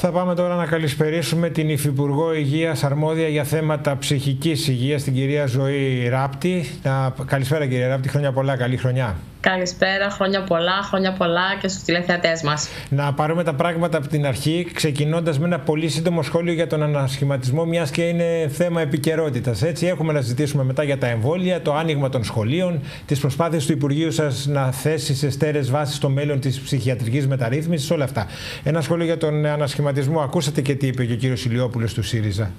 Θα πάμε τώρα να καλησπερίσουμε την Υφυπουργό Υγείας αρμόδια για θέματα ψυχικής υγείας, την κυρία Ζωή Ράπτη. Καλησπέρα, κυρία Ράπτη. Χρόνια πολλά. Καλή χρονιά. Καλησπέρα, χρόνια πολλά, χρόνια πολλά και στους τηλεθεατές μας. Να πάρουμε τα πράγματα από την αρχή, ξεκινώντας με ένα πολύ σύντομο σχόλιο για τον ανασχηματισμό, μιας και είναι θέμα επικαιρότητας. Έτσι, έχουμε να ζητήσουμε μετά για τα εμβόλια, το άνοιγμα των σχολείων, τις προσπάθειες του Υπουργείου σας να θέσει σε στέρες βάσεις στο μέλλον της ψυχιατρικής μεταρρύθμισης, όλα αυτά. Ένα σχόλιο για τον ανασχηματισμό. Ακούσατε και τι είπε και ο κύριος Ηλιόπουλος του ΣΥΡΙΖΑ.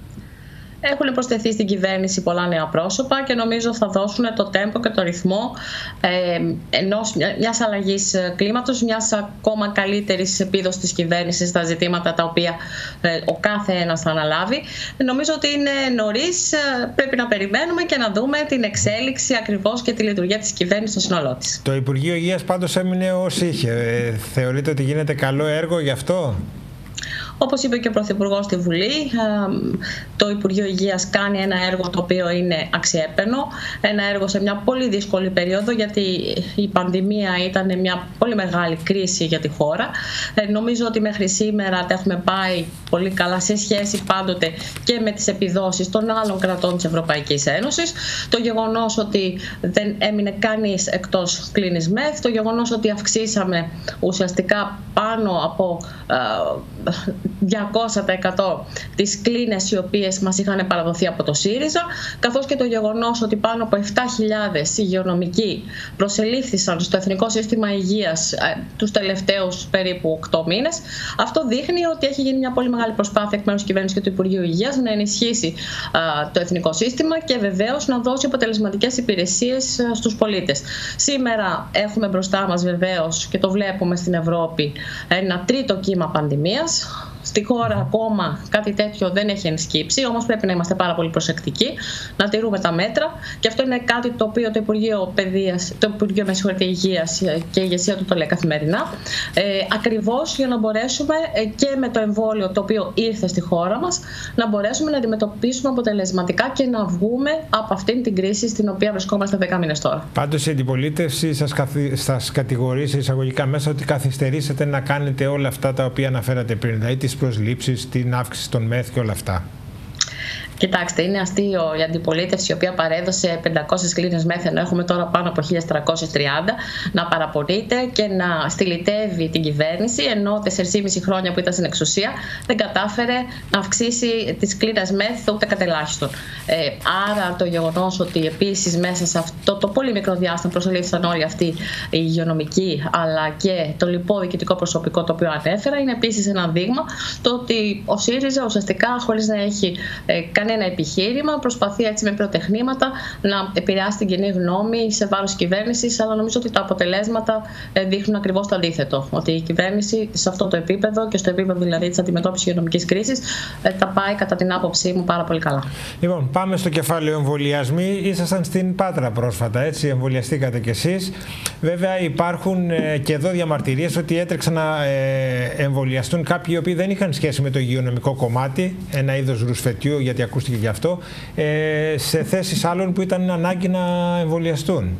Έχουν προσθεθεί στην κυβέρνηση πολλά νέα πρόσωπα και νομίζω θα δώσουν το τέμπο και το ρυθμό ε, ενός, μιας αλλαγής κλίματος, μιας ακόμα καλύτερης επίδοσης της κυβέρνησης στα ζητήματα τα οποία ε, ο κάθε ένας θα αναλάβει. Νομίζω ότι είναι νωρίς, ε, πρέπει να περιμένουμε και να δούμε την εξέλιξη ακριβώς και τη λειτουργία της κυβέρνησης στο σύνολό της. Το Υπουργείο Υγείας πάντως έμεινε ως είχε. Ε, θεωρείτε ότι γίνεται καλό έργο γι' αυτό; Όπως είπε και ο Πρωθυπουργός στη Βουλή, το Υπουργείο Υγείας κάνει ένα έργο το οποίο είναι αξιέπαινο. Ένα έργο σε μια πολύ δύσκολη περίοδο, γιατί η πανδημία ήταν μια πολύ μεγάλη κρίση για τη χώρα. Ε, νομίζω ότι μέχρι σήμερα τα έχουμε πάει πολύ καλά σε σχέση πάντοτε και με τις επιδόσεις των άλλων κρατών της Ευρωπαϊκής Ένωσης. Το γεγονός ότι δεν έμεινε κανείς εκτός κλίνης ΜΕΘ, το γεγονός ότι αυξήσαμε ουσιαστικά πάνω από 200% τις κλίνες οι οποίες μας είχαν παραδοθεί από το ΣΥΡΙΖΑ καθώς και το γεγονός ότι πάνω από 7.000 υγειονομικοί προσελήφθησαν στο Εθνικό Σύστημα Υγείας ε, τους τελευταίους περίπου 8 μήνες. Αυτό δείχνει ότι έχει γίνει μια πολύ μεγάλη προσπάθεια εκ μέρους της κυβέρνησης και του Υπουργείου Υγείας να ενισχύσει το εθνικό σύστημα και βεβαίως να δώσει αποτελεσματικές υπηρεσίες στους πολίτες. Σήμερα έχουμε μπροστά μας βεβαίως και το βλέπουμε στην Ευρώπη ένα τρίτο κύμα πανδημίας Στη χώρα ακόμα κάτι τέτοιο δεν έχει ενσκύψει, όμως πρέπει να είμαστε πάρα πολύ προσεκτικοί, να τηρούμε τα μέτρα. Και αυτό είναι κάτι το οποίο το Υπουργείο, Παιδείας, το Υπουργείο Υγείας και η ηγεσία του το λέει καθημερινά, ε, ακριβώς για να μπορέσουμε ε, και με το εμβόλιο το οποίο ήρθε στη χώρα μας να μπορέσουμε να αντιμετωπίσουμε αποτελεσματικά και να βγούμε από αυτήν την κρίση στην οποία βρισκόμαστε 10 μήνες τώρα. Πάντως η αντιπολίτευση σας, καθι... σας κατηγορεί σε εισαγωγικά μέσα ότι καθυστερήσετε να κάνετε όλα αυτά τα οποία αναφέρατε πριν, δηλαδή τις προσλήψεις, την αύξηση των ΜΕΘ και όλα αυτά. Κοιτάξτε, είναι αστείο η αντιπολίτευση η οποία παρέδωσε 500 κλίνες μέθη, ενώ έχουμε τώρα πάνω από 1330, να παραπονείται και να στυλιτεύει την κυβέρνηση, ενώ 4,5 χρόνια που ήταν στην εξουσία δεν κατάφερε να αυξήσει τις κλίνες μέθη ούτε κατελάχιστον. Ε, άρα το γεγονός ότι επίσης μέσα σε αυτό το πολύ μικρό διάστημα προσελήφθησαν όλοι αυτοί οι υγειονομικοί αλλά και το λοιπό διοικητικό προσωπικό το οποίο ανέφερα, είναι επίσης ένα δείγμα το ότι ο ΣΥΡΙΖΑ ουσιαστικά χωρίς να έχει ε, ένα επιχείρημα, προσπαθεί έτσι με πρωτεχνήματα να επηρεάσει την κοινή γνώμη σε βάρος κυβέρνησης, αλλά νομίζω ότι τα αποτελέσματα ε, δείχνουν ακριβώς το αντίθετο. Ότι η κυβέρνηση σε αυτό το επίπεδο και στο επίπεδο δηλαδή της αντιμετώπισης υγειονομικής κρίσης ε, τα πάει κατά την άποψή μου πάρα πολύ καλά. Λοιπόν, πάμε στο κεφάλαιο εμβολιασμοί. Ήσασταν στην Πάτρα πρόσφατα, έτσι, εμβολιαστήκατε κι εσείς. Βέβαια, υπάρχουν ε, και εδώ διαμαρτυρίες ότι έτρεξαν να εμβολιαστούν κάποιοι οι οποίοι δεν είχαν σχέση με το υγειονομικό κομμάτι, ένα είδος ρουσφετιού, γιατί ακούστηκε γι' αυτό, ε, σε θέσεις άλλων που ήταν ανάγκη να εμβολιαστούν.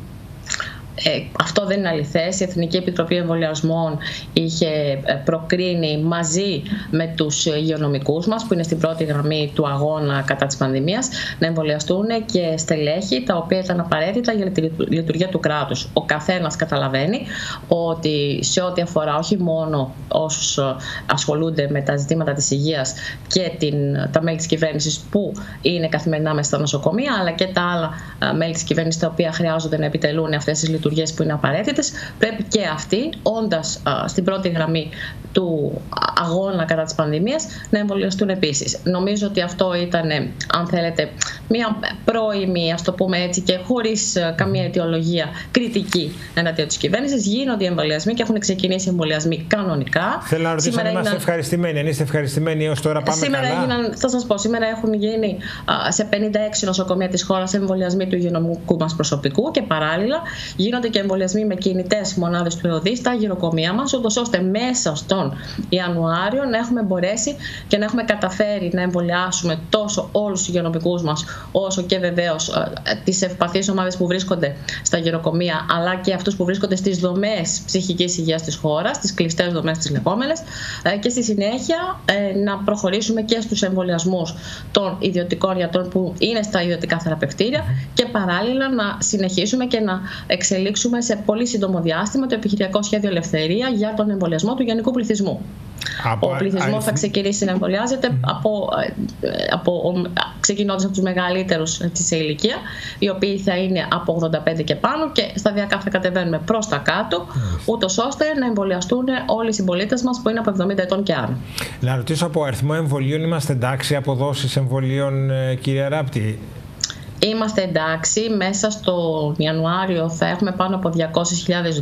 Ε, αυτό δεν είναι αληθές. Η Εθνική Επιτροπή Εμβολιασμών είχε ε, προκρίνει μαζί με τους υγειονομικούς μας που είναι στην πρώτη γραμμή του αγώνα κατά της πανδημίας να εμβολιαστούν και στελέχη τα οποία ήταν απαραίτητα για τη λειτουργία του κράτους. Ο καθένας καταλαβαίνει ότι σε ό,τι αφορά όχι μόνο όσους ασχολούνται με τα ζητήματα της υγείας και την, τα μέλη της κυβέρνησης που είναι καθημερινά μέσα στα νοσοκομεία αλλά και τα άλλα ε, μέλη της κυβέρνησης τα οποία χρειάζονται να επιτελούν αυτές τις λειτουργίες λειτουργίες που είναι απαραίτητες, πρέπει και αυτοί, όντας στην πρώτη γραμμή του αγώνα κατά της πανδημίας, να εμβολιαστούν επίσης. Νομίζω ότι αυτό ήταν, αν θέλετε, μια πρώιμη, ας το πούμε έτσι, και χωρίς καμία αιτιολογία κριτική εναντίον της κυβέρνησης. Γίνονται οι εμβολιασμοί και έχουν ξεκινήσει οι εμβολιασμοί κανονικά. Θέλω να ρωτήσω αν είμαστε ευχαριστημένοι. Αν είστε ευχαριστημένοι έως τώρα, πάμε σήμερα καλά; Έγιναν, θα σας πω, σήμερα έχουν γίνει σε 56 νοσοκομεία της χώρας εμβολιασμοί του υγειονομικού μας προσωπικού και παράλληλα γίνονται γίνονται και εμβολιασμοί με κινητές μονάδες του ΕΟΔΗ στα γυροκομεία μας, ώστε μέσα στον Ιανουάριο να έχουμε μπορέσει και να έχουμε καταφέρει να εμβολιάσουμε τόσο όλους τους υγειονομικούς μας, όσο και βεβαίως ε, τις ευπαθείς ομάδες που βρίσκονται στα γυροκομεία, αλλά και αυτούς που βρίσκονται στις δομές ψυχικής υγείας της χώρας, τι κλειστές δομές τις λεγόμενες, ε, και στη συνέχεια ε, να προχωρήσουμε και στους εμβολιασμούς των ιδιωτικών γιατρών που είναι στα ιδιωτικά θεραπευτήρια και παράλληλα να συνεχίσουμε και να εξελίξουμε σε πολύ σύντομο διάστημα το επιχειρηματικό σχέδιο Ελευθερία για τον εμβολιασμό του γενικού πληθυσμού. Από, ο πληθυσμός θα ξεκινήσει να εμβολιάζεται mm. από, ε, από, ξεκινώντας από τους μεγαλύτερους σε ηλικία, οι οποίοι θα είναι από 85 και πάνω και σταδιακά θα κατεβαίνουμε προς τα κάτω, mm. ούτως ώστε να εμβολιαστούν όλοι οι συμπολίτες μας που είναι από 70 ετών και άνω. Να ρωτήσω από αριθμό εμβολίων, είμαστε εντάξει από δόσεις εμβολίων, ε, κύριε Ράπτη; Είμαστε εντάξει, μέσα στο Ιανουάριο θα έχουμε πάνω από 200.000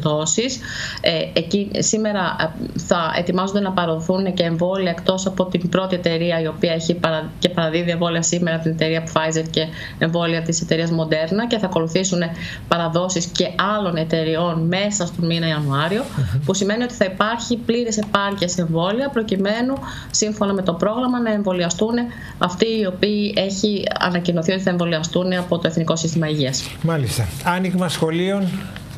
δόσεις. Ε, εκεί, σήμερα ε, θα ετοιμάζονται να παροδούν και εμβόλια εκτός από την πρώτη εταιρεία η οποία έχει παρα, και παραδίδει εμβόλια σήμερα την εταιρεία Pfizer και εμβόλια της εταιρείας Moderna και θα ακολουθήσουν παραδόσεις και άλλων εταιριών μέσα στον μήνα Ιανουάριο που σημαίνει ότι θα υπάρχει πλήρης επάρκειας σε εμβόλια προκειμένου σύμφωνα με το πρόγραμμα να εμβολιαστούν αυτοί οι οποίοι έχει ανακοινωθεί ότι θα εμβολιαστούν από το Εθνικό Σύστημα Υγείας. Μάλιστα. Άνοιγμα σχολείων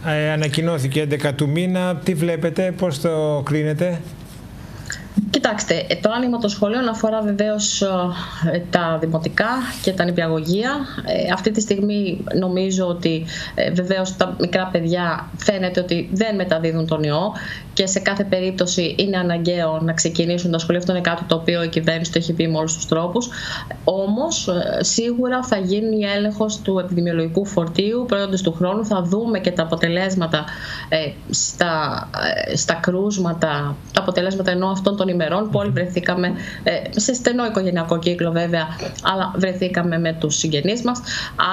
ε, ανακοινώθηκε 11 του μήνα. Τι βλέπετε, πώς το κρίνετε; Κοιτάξτε, το άνοιγμα των σχολείων αφορά βεβαίως ε, τα δημοτικά και τα νηπιαγωγεία. Ε, αυτή τη στιγμή νομίζω ότι ε, βεβαίως τα μικρά παιδιά φαίνεται ότι δεν μεταδίδουν τον ιό και σε κάθε περίπτωση είναι αναγκαίο να ξεκινήσουν τα σχολεία. Αυτό είναι κάτι το οποίο η κυβέρνηση το έχει πει με όλους τους τρόπους. Όμως, σίγουρα θα γίνει έλεγχος του επιδημιολογικού φορτίου προϊόντα του χρόνου. Θα δούμε και τα αποτελέσματα στα, στα κρούσματα, τα αποτελέσματα ενώ αυτών των ημερών που όλοι βρεθήκαμε ε, σε στενό οικογενειακό κύκλο βέβαια, αλλά βρεθήκαμε με τους συγγενείς μας.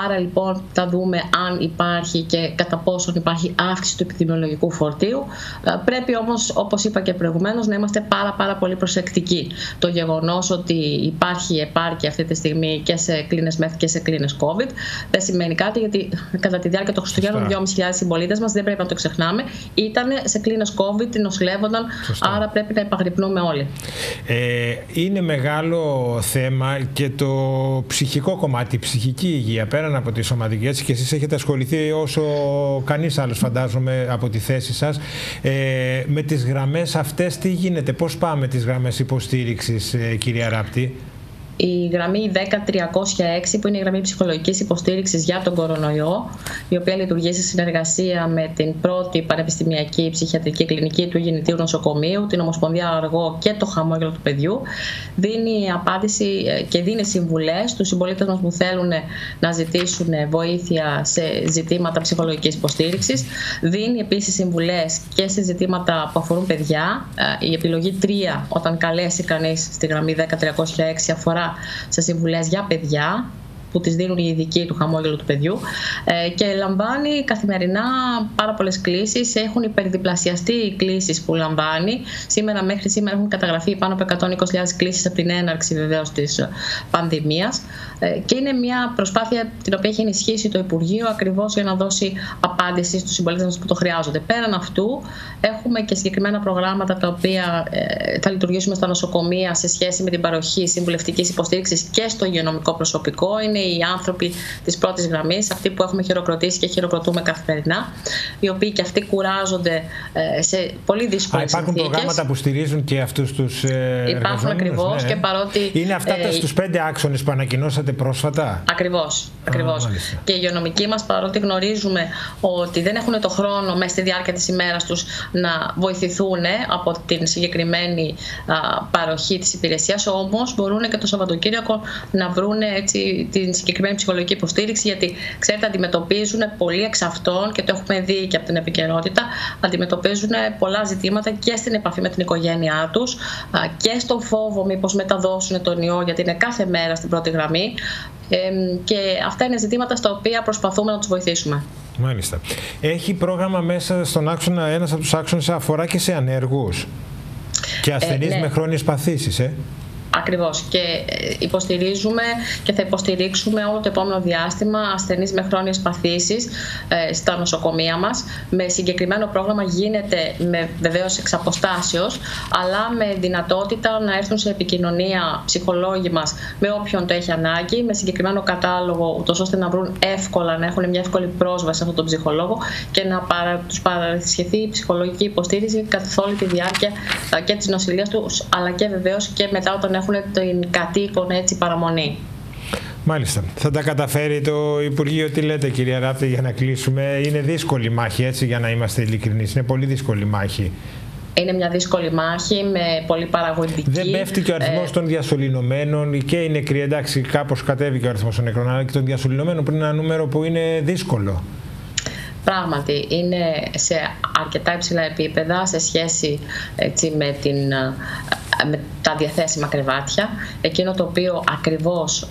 Άρα λοιπόν θα δούμε αν υπάρχει και κατά πόσον υπάρχει αύξηση του επιδημιολογικού φορτίου. Ε, πρέπει όμως, όπως είπα και προηγουμένως, να είμαστε πάρα, πάρα πολύ προσεκτικοί. Το γεγονός ότι υπάρχει επάρκεια αυτή τη στιγμή και σε κλίνες μεθ και σε κλίνες COVID δεν σημαίνει κάτι γιατί κατά τη διάρκεια των Χριστουγέννων 2.500 συμπολίτες μας δεν πρέπει να το ξεχνάμε ήταν σε κλίνες COVID, νοσηλεύονταν, άρα πρέπει να επαγρυπνούμε όλοι. Ε, είναι μεγάλο θέμα και το ψυχικό κομμάτι, η ψυχική υγεία, πέραν από τη σωματική. Έτσι και εσείς έχετε ασχοληθεί όσο κανείς άλλος φαντάζομαι από τη θέση σας. Ε, με τις γραμμές αυτές τι γίνεται, πώς πάμε τις γραμμές υποστήριξης ε, κυρία Ράπτη; Η γραμμή 10306 που είναι η γραμμή ψυχολογικής υποστήριξης για τον κορονοϊό η οποία λειτουργεί σε συνεργασία με την πρώτη πανεπιστημιακή ψυχιατρική κλινική του γεννητήριου νοσοκομείου, την Ομοσπονδία Αργό και το χαμόγελο του παιδιού. Δίνει απάντηση ε, και δίνει συμβουλές στους συμπολίτες μας που θέλουν να ζητήσουν βοήθεια σε ζητήματα ψυχολογικής υποστήριξης. Δίνει επίσης συμβουλές και σε ζητήματα που αφορούν παιδιά. Ε, η επιλογή 3 όταν καλέσει κανείς στη γραμμή 10306 αφορά σε συμβουλές για παιδιά που τις δίνουν οι ειδικοί του χαμόγελου του παιδιού ε, και λαμβάνει καθημερινά πάρα πολλές κλήσεις. Έχουν υπερδιπλασιαστεί οι κλήσεις που λαμβάνει. Σήμερα μέχρι σήμερα έχουν καταγραφεί πάνω από 120.000 κλήσεις από την έναρξη βεβαίως της πανδημίας ε, και είναι μια προσπάθεια την οποία έχει ενισχύσει το Υπουργείο ακριβώς για να δώσει απάντηση στους συμπολίτες μας που το χρειάζονται. Πέραν αυτού έχουμε και συγκεκριμένα προγράμματα τα οποία ε, θα λειτουργήσουμε στα νοσοκομεία σε σχέση με την παροχή συμβουλευτικής υποστήριξης και στο υγειονομικό προσωπικό είναι οι άνθρωποι της πρώτης γραμμής, αυτοί που έχουμε χειροκροτήσει και χειροκροτούμε καθημερινά, οι οποίοι και αυτοί κουράζονται ε, σε πολύ δύσκολες συνθήκε. Υπάρχουν προγράμματα που στηρίζουν και αυτούς τους ε, Υπάρχουν ακριβώς ναι. και παρότι. Είναι αυτά ε, στους πέντε άξονες που ανακοινώσατε πρόσφατα; Ακριβώς. Ακριβώς. και οι υγειονομικοί μας, παρότι γνωρίζουμε ότι δεν έχουν το χρόνο μέσα στη διάρκεια της ημέρας τους να βοηθηθούν από την συγκεκριμένη παροχή της υπηρεσίας, όμως μπορούν και το Σαββατοκύριακο να βρουν έτσι την συγκεκριμένη ψυχολογική υποστήριξη, γιατί ξέρετε, αντιμετωπίζουν πολλοί εξ αυτών και το έχουμε δει και από την επικαιρότητα, αντιμετωπίζουν πολλά ζητήματα και στην επαφή με την οικογένειά τους και στον φόβο μήπως μεταδώσουν τον ιό, γιατί είναι κάθε μέρα στην πρώτη γραμμή. Και αυτά είναι ζητήματα στα οποία προσπαθούμε να τους βοηθήσουμε. Μάλιστα. Έχει πρόγραμμα μέσα στον άξονα, ένας από τους άξονες αφορά και σε ανέργους και ασθενείς ε, ναι. με χρόνιες παθήσεις, ε; Ακριβώς και ε, υποστηρίζουμε και θα υποστηρίξουμε όλο το επόμενο διάστημα ασθενείς με χρόνιες παθήσεις ε, στα νοσοκομεία μας. Με συγκεκριμένο πρόγραμμα γίνεται με βεβαίως εξ αποστάσεως, αλλά με δυνατότητα να έρθουν σε επικοινωνία ψυχολόγοι μας με όποιον το έχει ανάγκη, με συγκεκριμένο κατάλογο, ούτως ώστε να βρουν εύκολα, να έχουν μια εύκολη πρόσβαση σε αυτόν τον ψυχολόγο και να παρα, τους παρασχεθεί η ψυχολογική υποστήριξη καθ' όλη τη διάρκεια ε, και της νοσηλείας τους, αλλά και βεβαίως και μετά όταν έχουν την κατοίκον έτσι παραμονή. Μάλιστα. Θα τα καταφέρει το Υπουργείο. Τι λέτε, κυρία Ράπτη, για να κλείσουμε; Είναι δύσκολη μάχη, έτσι, για να είμαστε ειλικρινείς. Είναι πολύ δύσκολη μάχη. Είναι μια δύσκολη μάχη με πολύ παραγωγική. Δεν πέφτει και ο αριθμός ε... των διασωληνωμένων και οι νεκροί. Εντάξει, κάπως κατέβηκε ο αριθμός των νεκρών, αλλά και των διασωληνωμένων που είναι ένα νούμερο που είναι δύσκολο. Πράγματι, είναι σε αρκετά υψηλά επίπεδα σε σχέση έτσι, με την με τα διαθέσιμα κρεβάτια. Εκείνο το οποίο ακριβώς ε,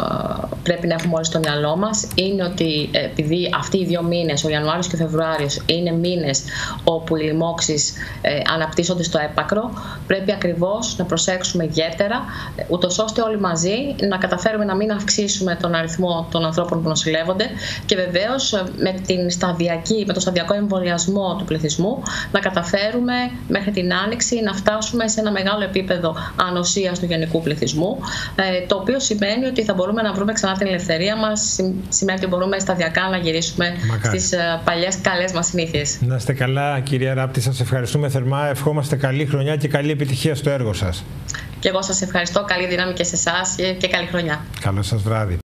πρέπει να έχουμε όλοι στο μυαλό μας είναι ότι ε, επειδή αυτοί οι δύο μήνες, ο Ιανουάριος και ο Φεβρουάριος, είναι μήνες όπου οι λοιμώξεις ε, αναπτύσσονται στο έπακρο, πρέπει ακριβώς να προσέξουμε ιδιαίτερα, ούτως ώστε όλοι μαζί να καταφέρουμε να μην αυξήσουμε τον αριθμό των ανθρώπων που νοσηλεύονται και βεβαίως με, την σταδιακή, με το σταδιακό εμβολιασμό του πληθυσμού να καταφέρουμε μέχρι την Άνοιξη να φτάσουμε σε ένα μεγάλο επίπεδο ανοσία του γενικού πληθυσμού, ε, το οποίο σημαίνει ότι θα μπορούμε να βρούμε ξανά την ελευθερία μας, σημαίνει ότι μπορούμε σταδιακά να γυρίσουμε στις ε, παλιές καλές μας συνήθειες. Να είστε καλά, κυρία Ράπτη, σας ευχαριστούμε θερμά. Ευχόμαστε καλή χρονιά και καλή επιτυχία στο έργο σας. Και εγώ σας ευχαριστώ. Καλή δύναμη και σε εσάς και καλή χρονιά. Καλό σας βράδυ.